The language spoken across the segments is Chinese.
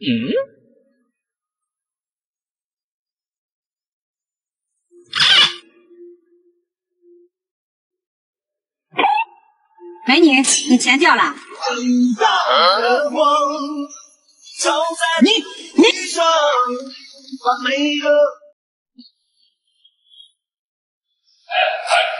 嗯。美女，你钱掉了。你你。哎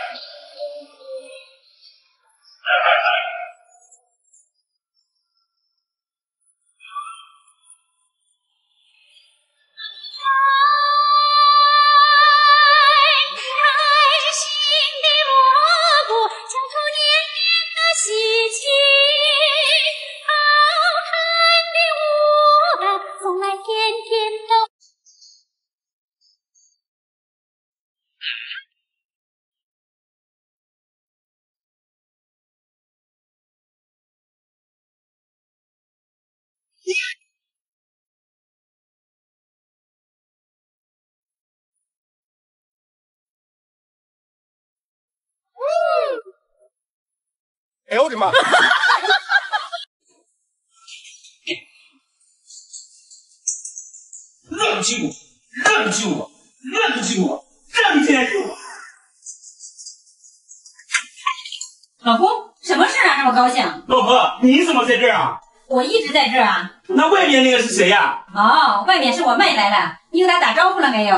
呦我的妈！愣救我！愣救我！愣救我！正接住我！老公，什么事啊？这么高兴？老婆，你怎么在这儿啊？我一直在这儿啊。那外面那个是谁呀？哦，外面是我妹来了，你跟她打招呼了没有？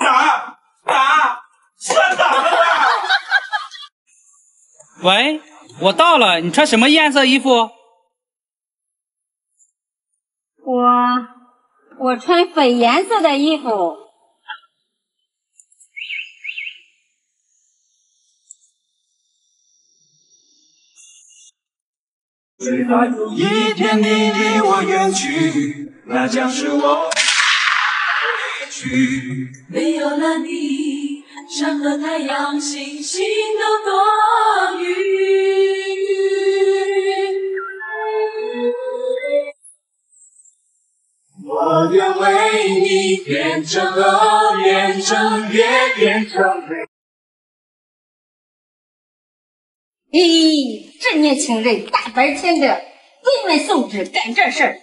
打打，算。喂，我到了，你穿什么颜色衣服？我我穿粉颜色的衣服。最怕有一天你离我远去，那将是我离去。没有了你，山河太阳星星都多余。我愿为你变成河，变成月，变成水。咦，这年轻人大白天的，没没素质，干这事儿。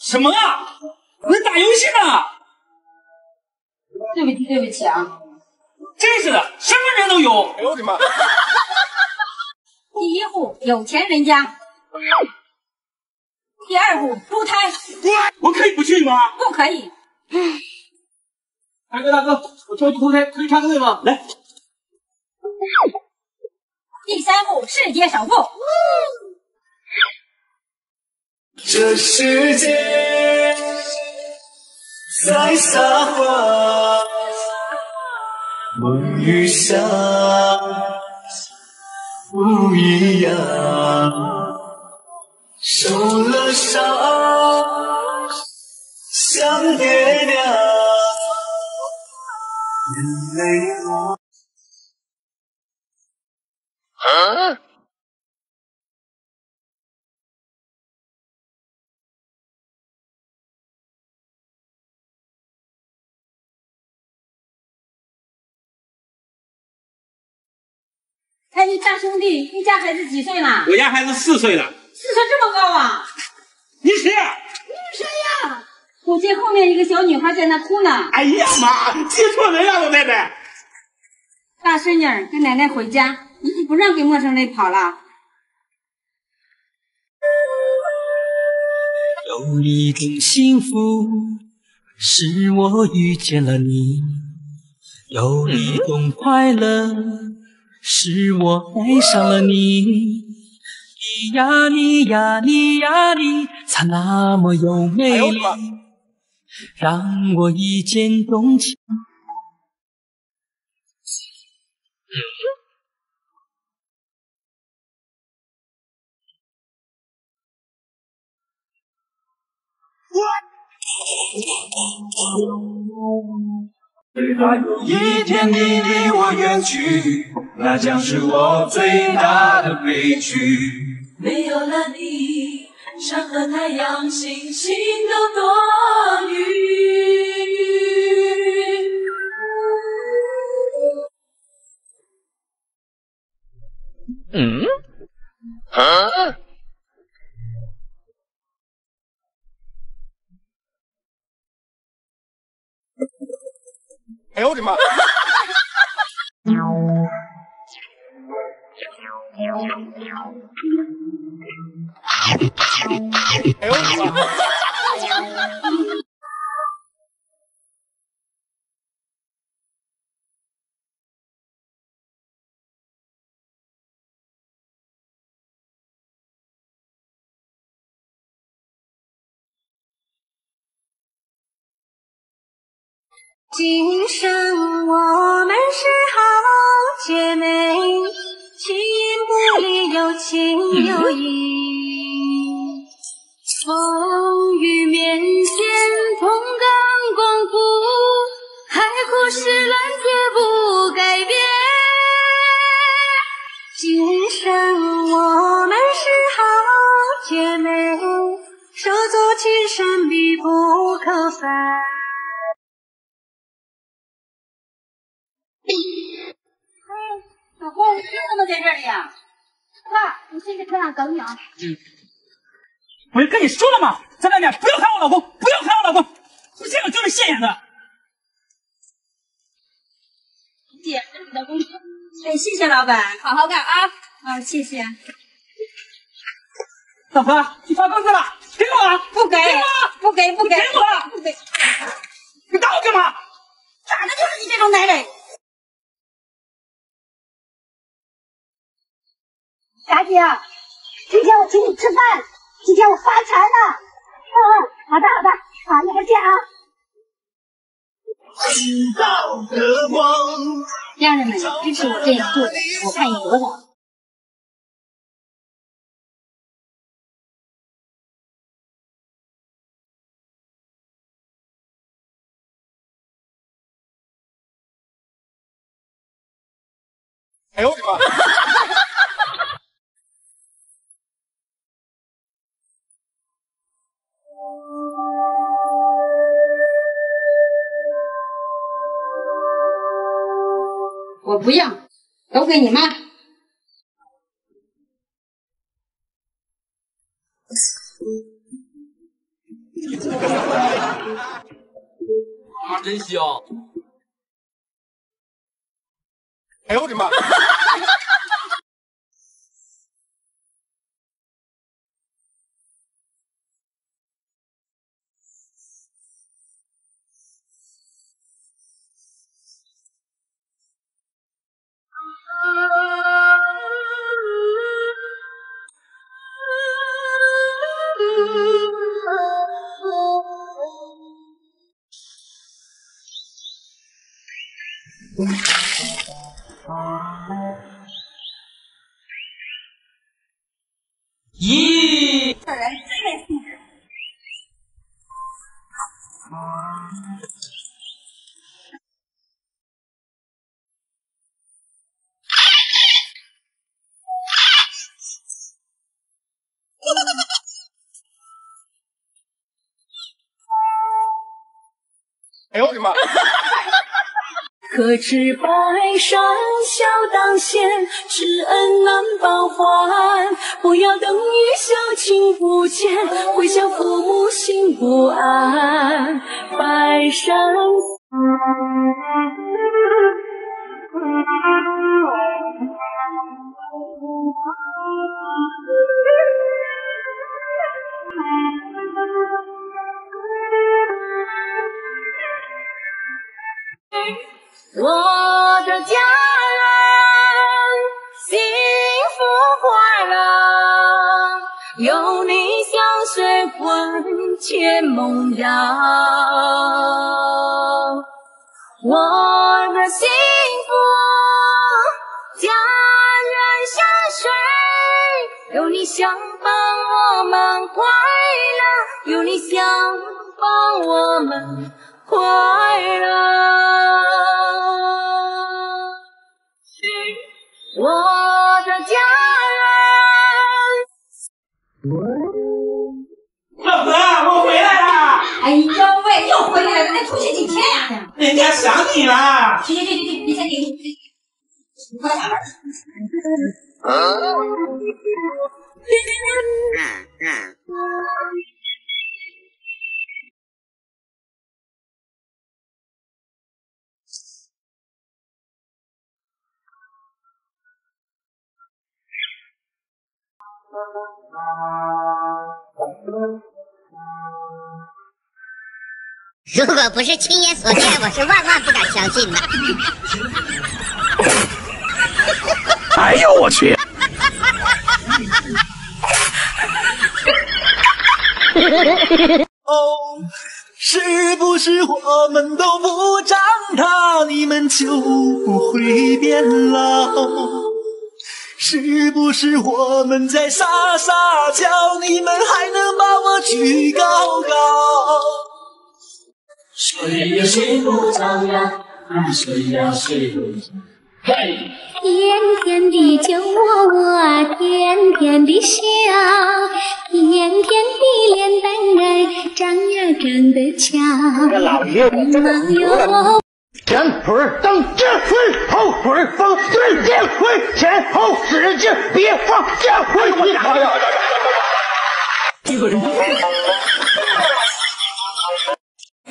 什么啊？我在打游戏呢。对不起，对不起啊。真是的，什么人都有。哎呦我的妈！第一户有钱人家，第二户猪胎。我可以不去吗？不可以。大哥大哥，我着急投胎，可以插个队吗？来。第三户世界首富。这世界在撒谎，梦与想不一样，受了伤像爹娘，眼泪落。啊！你大兄弟，你家孩子几岁了？我家孩子四岁了。四岁这么高啊？你谁呀？你谁呀？我见后面一个小女孩在那哭呢。哎呀妈，接错人了，老太太。大孙女跟奶奶回家，你不让给陌生人跑了。有一种幸福，是我遇见了你；有一种快乐，是我爱上了你。你呀你呀你呀你，才那么有魅力，让我一见钟情。一天你离我远去，那将是我最大的悲剧。没有了你，山河太阳星星都多余。嗯？啊？哎呦我的妈！哎呦我的妈！今生我们是好姐妹，形影不离，有情有义。风雨面前同甘共苦，海枯石烂绝不改变。今生我们是好姐妹，手足情深密不可分。在这里呀？爸，你先去车上等你啊。嗯我就跟你说了嘛，在外面不要喊我老公，不要喊我老公，你这个就是现眼的。姐，这是你的工资。哎，谢谢老板，好好干啊。啊，谢谢。老婆，你发工资了，给我，不给，给我，不给，不给，给我，不给。你打我干嘛？打的就是你这种男人。霞姐，今天我请你吃饭，今天我发财了。嗯嗯，好的好的，好，一会儿见啊。知道的光，家人们支持我这样做的，我看有多少。哎呦我的妈！我不要，都给你妈。啊，真香！哎呦我的妈！哎呦我的妈！可知百善孝当先，知恩难报还。不要等一孝情不见，回想父母心不安。百善。有你相随魂牵梦绕。我的幸福家园山水，有你相伴我们快乐，有你相伴我们快乐。我人家想你了。去去去去去，你先进。如果不是亲眼所见，我是万万不敢相信的。哎呦我去！哦，是不是我们都不长大，你们就不会变老？是不是我们在撒撒娇，你们还能把我举高高？谁也睡不着呀，谁呀睡不着。嘿，甜甜的酒窝窝，甜甜的笑，甜甜的脸蛋儿长呀长得俏。这老爷子真的。前腿蹬，这回后腿放，对，这回前后使劲别放，这回你哎呀！一个人。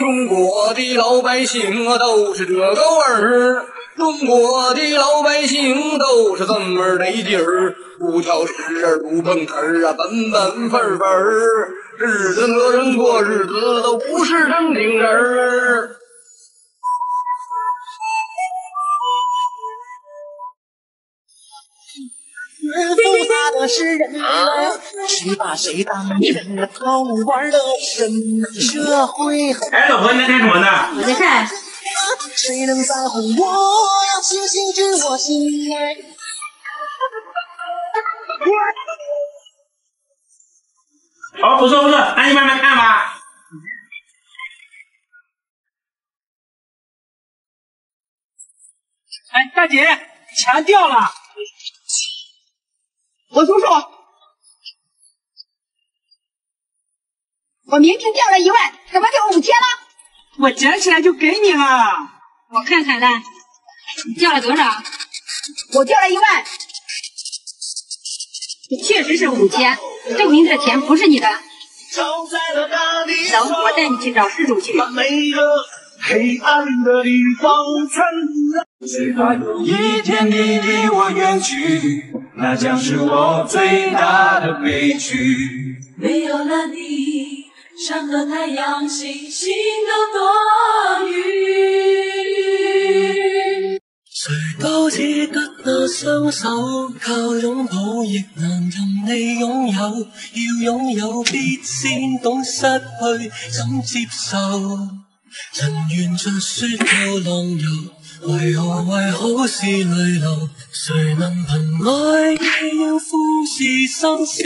中国的老百姓啊，都是这个味儿。中国的老百姓都是这么得劲儿，不挑食儿，不碰瓷儿啊，本本分分儿。日子个人过日子都不是正经人儿。复杂的是人们谁把谁当真，好玩的深，社会。哎，老婆，你在干什么呢？我在看。谁能在乎我？要星星知我心。好，不错不错，那你慢慢看吧。哎，大姐，钱掉了。我叔叔，我明明掉了一万，怎么就五千了？我捡起来就给你了。我看看来，你掉了多少？我掉了一万。你确实是五千，证明这钱不是你的。走，我带你去找失主去。黑暗的地方，直到有一天你离我远去，那将是我最大的悲剧。没有了你，山河太阳，星星都多余。谁都只得那双手，靠擁抱亦難任你擁有。要擁有必先懂失去，怎接受？人沿着雪遊浪遊，为何为好事泪流？谁能凭爱意要富士生私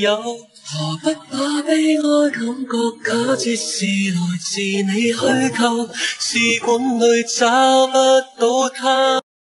有？何不把悲哀感觉假设是来自你虚构？试管里找不到它。